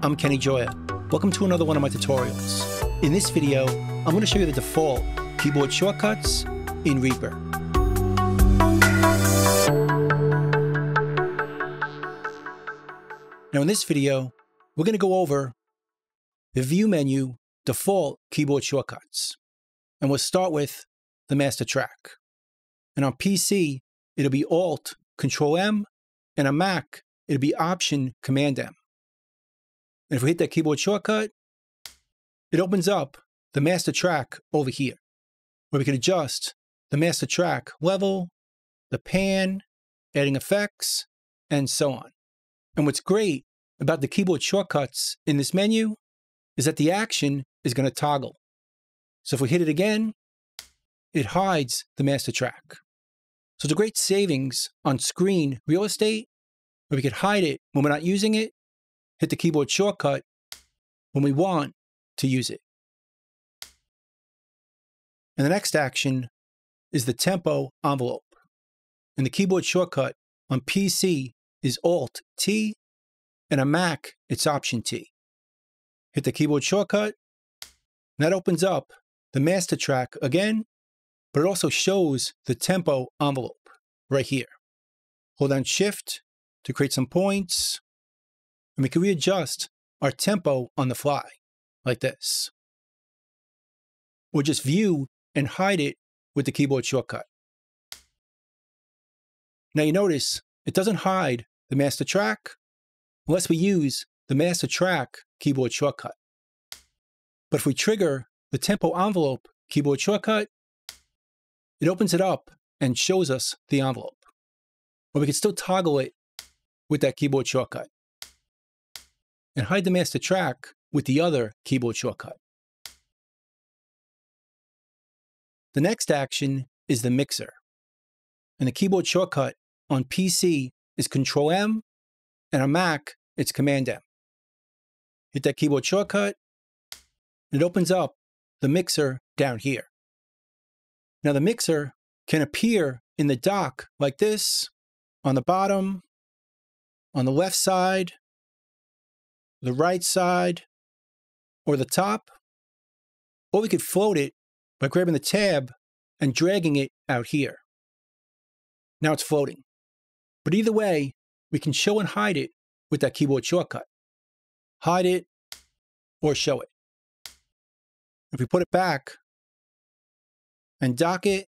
I'm Kenny Gioia. Welcome to another one of my tutorials. In this video, I'm going to show you the default keyboard shortcuts in Reaper. Now in this video, we're going to go over the View menu default keyboard shortcuts. And we'll start with the master track. And on PC, it'll be Alt Control M, and on Mac, it'll be Option Command M. And if we hit that keyboard shortcut, it opens up the master track over here, where we can adjust the master track level, the pan, adding effects, and so on. And what's great about the keyboard shortcuts in this menu is that the action is going to toggle. So if we hit it again, it hides the master track. So it's a great savings on screen real estate, where we could hide it when we're not using it, hit the keyboard shortcut when we want to use it. And the next action is the tempo envelope. And the keyboard shortcut on PC is Alt T, and on Mac, it's Option T. Hit the keyboard shortcut, and that opens up the master track again, but it also shows the tempo envelope right here. Hold down Shift to create some points, and we can readjust our tempo on the fly, like this. Or just view and hide it with the keyboard shortcut. Now you notice it doesn't hide the master track unless we use the master track keyboard shortcut. But if we trigger the tempo envelope keyboard shortcut, it opens it up and shows us the envelope. But we can still toggle it with that keyboard shortcut and hide the master track with the other keyboard shortcut. The next action is the mixer. And the keyboard shortcut on PC is Control M, and on Mac, it's Command M. Hit that keyboard shortcut, and it opens up the mixer down here. Now the mixer can appear in the dock like this, on the bottom, on the left side, the right side, or the top. Or we could float it by grabbing the tab and dragging it out here. Now it's floating. But either way, we can show and hide it with that keyboard shortcut. Hide it or show it. If we put it back and dock it,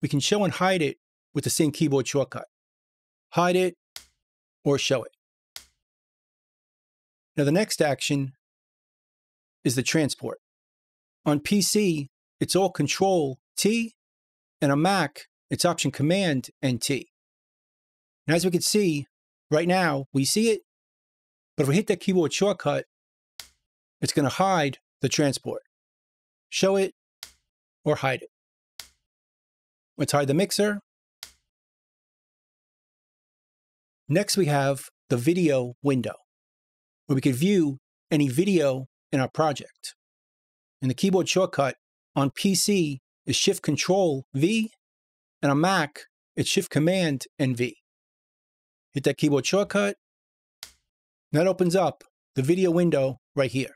we can show and hide it with the same keyboard shortcut. Hide it or show it. Now the next action is the transport. On PC, it's Alt Control T, and on Mac, it's Option Command and T. And as we can see, right now, we see it, but if we hit that keyboard shortcut, it's going to hide the transport. Show it or hide it. Let's hide the mixer. Next, we have the video window, where we can view any video in our project. And the keyboard shortcut on PC is Shift Control V, and on Mac, it's Shift Command and V. Hit that keyboard shortcut. And That opens up the video window right here.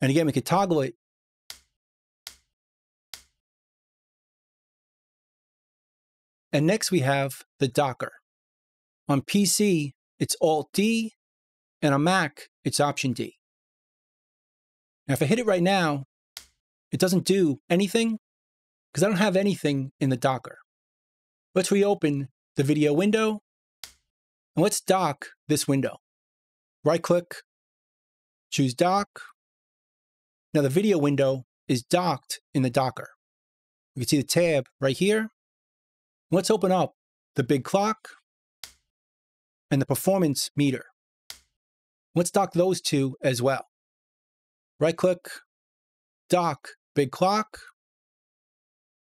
And again, we can toggle it And next we have the Docker. On PC, it's Alt D, and on Mac, it's Option D. Now, if I hit it right now, it doesn't do anything because I don't have anything in the Docker. Let's reopen the video window and let's dock this window. Right click, choose dock. Now the video window is docked in the Docker. You can see the tab right here. Let's open up the big clock and the performance meter. Let's dock those two as well. Right click, dock big clock,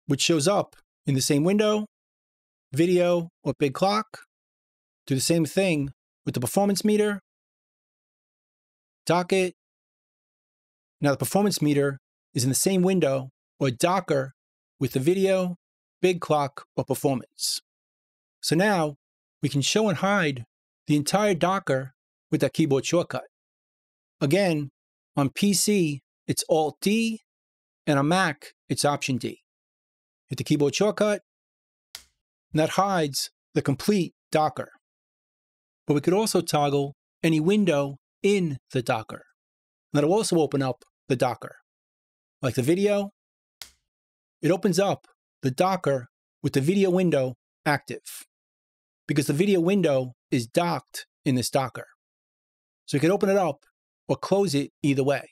which shows up in the same window, video or big clock. Do the same thing with the performance meter, dock it. Now the performance meter is in the same window or Docker with the video, big clock, or performance. So now we can show and hide the entire Docker with that keyboard shortcut. Again, on PC, it's Alt D, and on Mac, it's Option D. Hit the keyboard shortcut, and that hides the complete Docker. But we could also toggle any window in the Docker. That'll also open up the Docker. Like the video, it opens up the Docker with the video window active because the video window is docked in this Docker. So you can open it up or close it either way.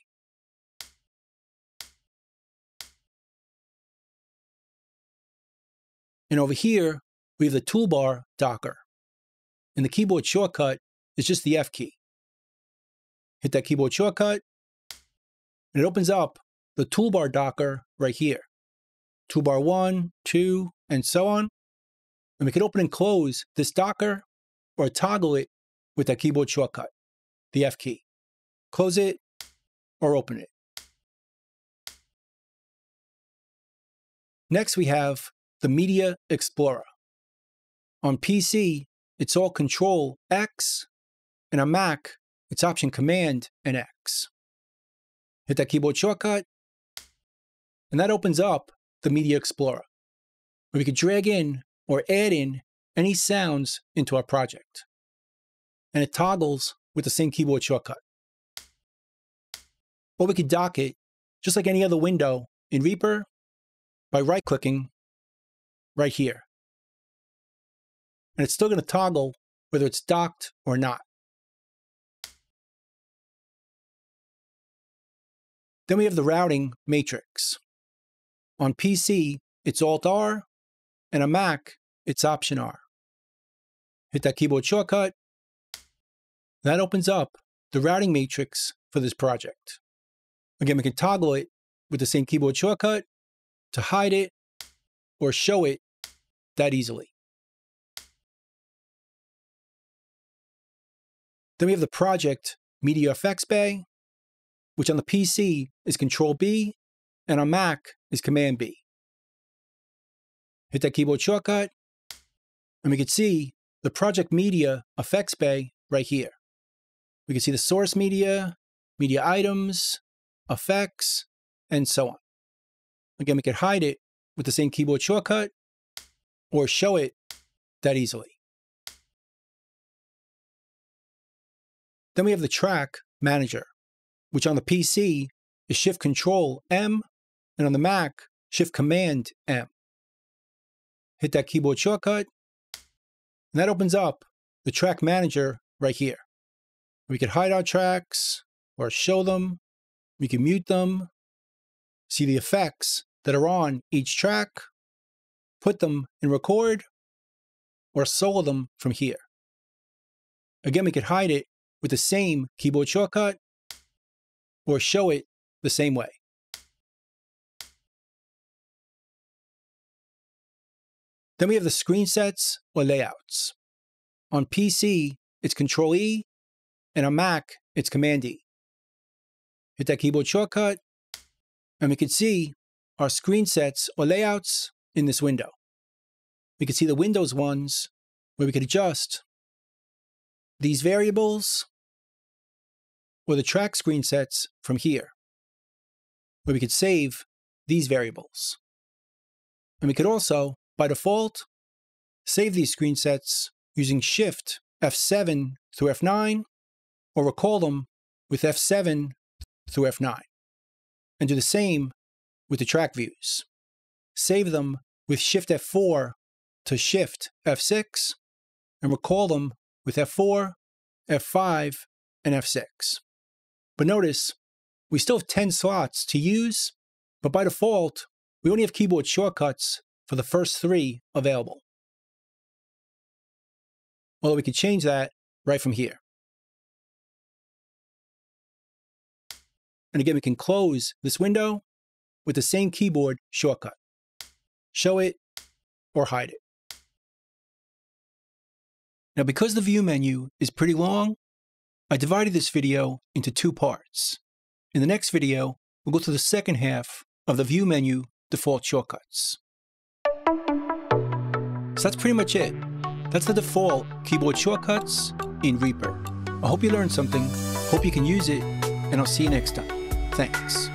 And over here, we have the toolbar Docker. And the keyboard shortcut is just the F key. Hit that keyboard shortcut, and it opens up the toolbar Docker right here. Toolbar 1, 2, and so on. And we can open and close this Docker or toggle it with that keyboard shortcut, the F key. Close it or open it. Next, we have the Media Explorer. On PC, it's Alt Control X, and on Mac, it's Option Command and X. Hit that keyboard shortcut, and that opens up the Media Explorer, where we can drag in or add in any sounds into our project. And it toggles with the same keyboard shortcut. Or we could dock it, just like any other window in Reaper, by right-clicking right here. And it's still going to toggle whether it's docked or not. Then we have the routing matrix. On PC, it's Alt-R, and on Mac, it's Option-R. Hit that keyboard shortcut. That opens up the routing matrix for this project. Again, we can toggle it with the same keyboard shortcut to hide it or show it that easily. Then we have the project Media Effects Bay, which on the PC is Control B, and on Mac is Command B. Hit that keyboard shortcut, and we can see the Project Media Effects Bay right here. We can see the source media, media items, effects, and so on. Again, we can hide it with the same keyboard shortcut or show it that easily. Then we have the track manager, which on the PC is Shift Control M, and on the Mac, Shift Command M. Hit that keyboard shortcut, and that opens up the track manager right here. We can hide our tracks or show them. We can mute them, see the effects that are on each track, put them in record, or solo them from here. Again, we could hide it with the same keyboard shortcut or show it the same way. Then we have the screen sets or layouts. On PC, it's Control E, and on Mac, it's Command E. Hit that keyboard shortcut, and we can see our screen sets or layouts in this window. We can see the Windows ones where we could adjust these variables or the track screen sets from here, where we could save these variables. And we could also, by default, save these screen sets using Shift F7 through F9, or recall them with F7 through F9. And do the same with the track views. Save them with Shift F4 to Shift F6, and recall them with F4, F5, and F6. But notice, we still have 10 slots to use, but by default, we only have keyboard shortcuts for the first three available. Although we could change that right from here. And again, we can close this window with the same keyboard shortcut. Show it or hide it. Now, because the view menu is pretty long, I divided this video into two parts. In the next video, we'll go to the second half of the view menu default shortcuts. So that's pretty much it. That's the default keyboard shortcuts in Reaper. I hope you learned something, hope you can use it, and I'll see you next time. Thanks.